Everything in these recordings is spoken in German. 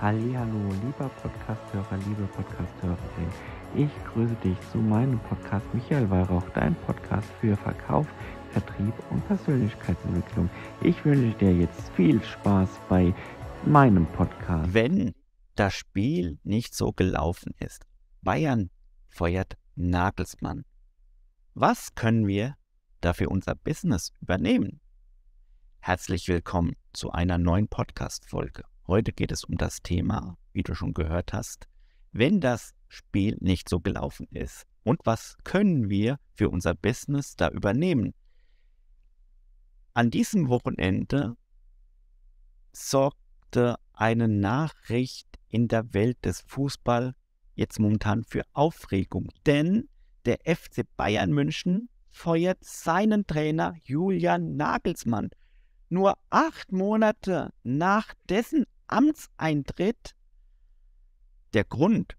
Hallo, lieber Podcasthörer, liebe Podcasthörerin. Ich grüße dich zu meinem Podcast Michael Weihrauch, dein Podcast für Verkauf, Vertrieb und Persönlichkeitsentwicklung. Ich wünsche dir jetzt viel Spaß bei meinem Podcast. Wenn das Spiel nicht so gelaufen ist, Bayern feuert Nagelsmann. Was können wir dafür unser Business übernehmen? Herzlich willkommen zu einer neuen Podcast-Folge. Heute geht es um das Thema, wie du schon gehört hast, wenn das Spiel nicht so gelaufen ist. Und was können wir für unser Business da übernehmen? An diesem Wochenende sorgte eine Nachricht in der Welt des Fußball jetzt momentan für Aufregung, denn der FC Bayern München feuert seinen Trainer Julian Nagelsmann nur acht Monate nach dessen Amtseintritt. Der Grund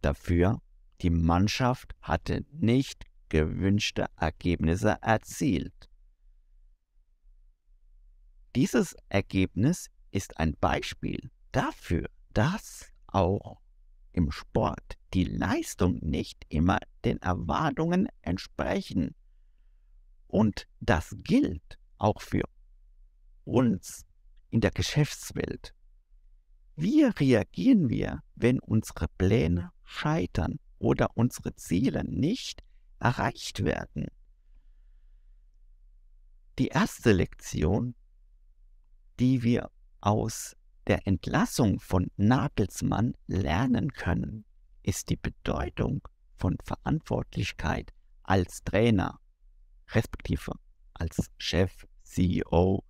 dafür, die Mannschaft hatte nicht gewünschte Ergebnisse erzielt. Dieses Ergebnis ist ein Beispiel dafür, dass auch im Sport die Leistung nicht immer den Erwartungen entsprechen. Und das gilt auch für uns in der Geschäftswelt. Wie reagieren wir, wenn unsere Pläne scheitern oder unsere Ziele nicht erreicht werden? Die erste Lektion, die wir aus der Entlassung von Nagelsmann lernen können, ist die Bedeutung von Verantwortlichkeit als Trainer, respektive als Chef, CEO,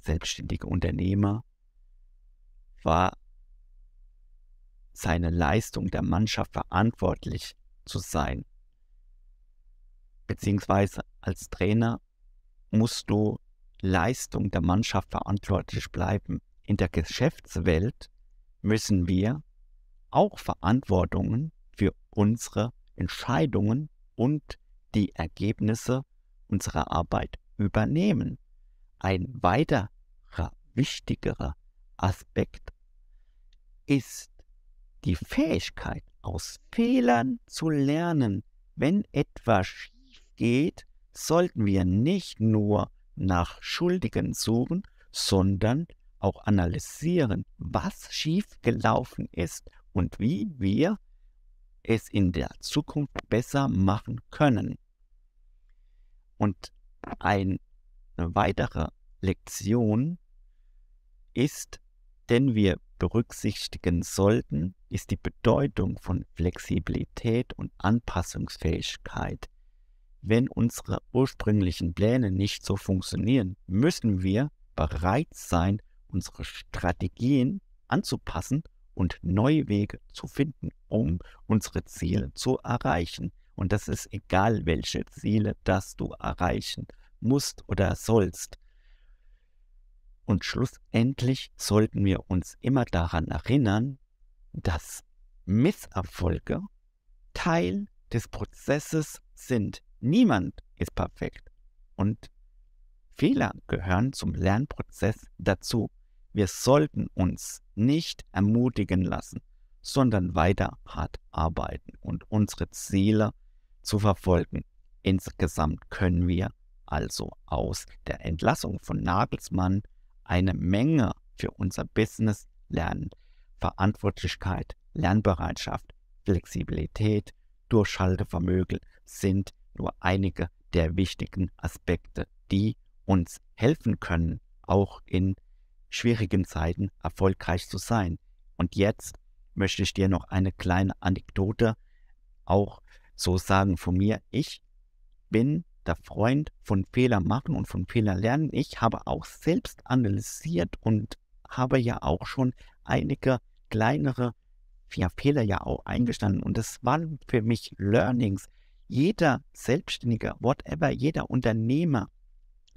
selbstständiger Unternehmer war seine Leistung der Mannschaft verantwortlich zu sein. Beziehungsweise als Trainer musst du Leistung der Mannschaft verantwortlich bleiben. In der Geschäftswelt müssen wir auch Verantwortungen für unsere Entscheidungen und die Ergebnisse unserer Arbeit übernehmen. Ein weiterer wichtigerer Aspekt ist die Fähigkeit, aus Fehlern zu lernen. Wenn etwas schief geht, sollten wir nicht nur nach Schuldigen suchen, sondern auch analysieren, was schief gelaufen ist und wie wir es in der Zukunft besser machen können. Und eine weitere Lektion ist, denn wir berücksichtigen sollten, ist die Bedeutung von Flexibilität und Anpassungsfähigkeit. Wenn unsere ursprünglichen Pläne nicht so funktionieren, müssen wir bereit sein, unsere Strategien anzupassen und neue Wege zu finden, um unsere Ziele zu erreichen. Und das ist egal, welche Ziele das du erreichen musst oder sollst. Und schlussendlich sollten wir uns immer daran erinnern, dass Misserfolge Teil des Prozesses sind. Niemand ist perfekt. Und Fehler gehören zum Lernprozess dazu. Wir sollten uns nicht ermutigen lassen, sondern weiter hart arbeiten und unsere Ziele zu verfolgen. Insgesamt können wir also aus der Entlassung von Nagelsmann eine Menge für unser Business lernen. Verantwortlichkeit, Lernbereitschaft, Flexibilität, Durchhaltevermögen sind nur einige der wichtigen Aspekte, die uns helfen können, auch in schwierigen Zeiten erfolgreich zu sein. Und jetzt möchte ich dir noch eine kleine Anekdote auch so sagen von mir. Ich bin der Freund von Fehler machen und von Fehler lernen. Ich habe auch selbst analysiert und habe ja auch schon einige kleinere ja, Fehler ja auch eingestanden. Und das waren für mich Learnings. Jeder Selbstständige, whatever, jeder Unternehmer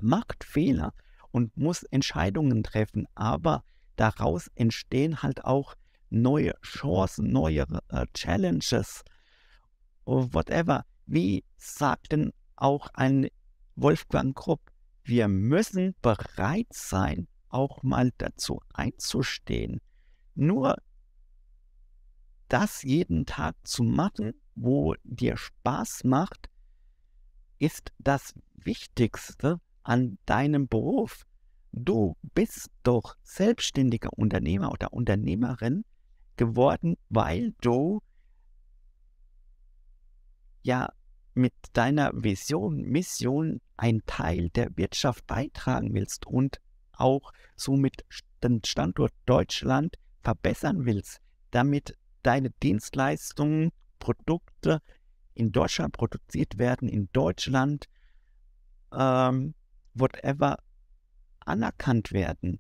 macht Fehler und muss Entscheidungen treffen. Aber daraus entstehen halt auch neue Chancen, neue äh, Challenges, whatever. Wie sagten auch ein Wolfgang Krupp. Wir müssen bereit sein, auch mal dazu einzustehen. Nur das jeden Tag zu machen, wo dir Spaß macht, ist das Wichtigste an deinem Beruf. Du bist doch selbstständiger Unternehmer oder Unternehmerin geworden, weil du ja mit deiner Vision, Mission ein Teil der Wirtschaft beitragen willst und auch somit den Standort Deutschland verbessern willst, damit deine Dienstleistungen, Produkte in Deutschland produziert werden, in Deutschland, ähm, whatever, anerkannt werden.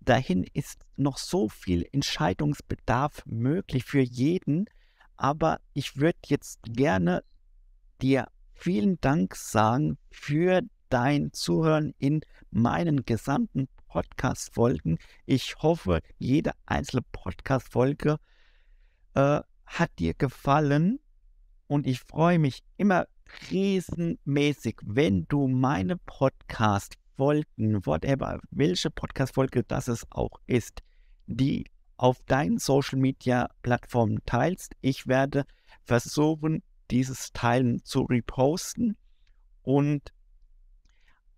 Dahin ist noch so viel Entscheidungsbedarf möglich für jeden, aber ich würde jetzt gerne dir vielen Dank sagen für dein Zuhören in meinen gesamten Podcast-Folgen. Ich hoffe, jede einzelne Podcast-Folge äh, hat dir gefallen und ich freue mich immer riesenmäßig, wenn du meine Podcast-Folgen, whatever, welche Podcast-Folge das es auch ist, die auf deinen Social-Media-Plattformen teilst. Ich werde versuchen, dieses Teilen zu reposten und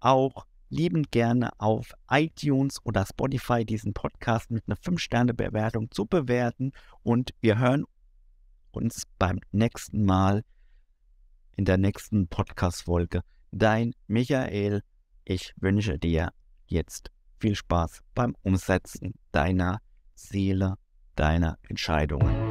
auch liebend gerne auf iTunes oder Spotify diesen Podcast mit einer 5-Sterne-Bewertung zu bewerten. Und wir hören uns beim nächsten Mal in der nächsten Podcast-Folge. Dein Michael, ich wünsche dir jetzt viel Spaß beim Umsetzen deiner Ziele, deiner Entscheidungen.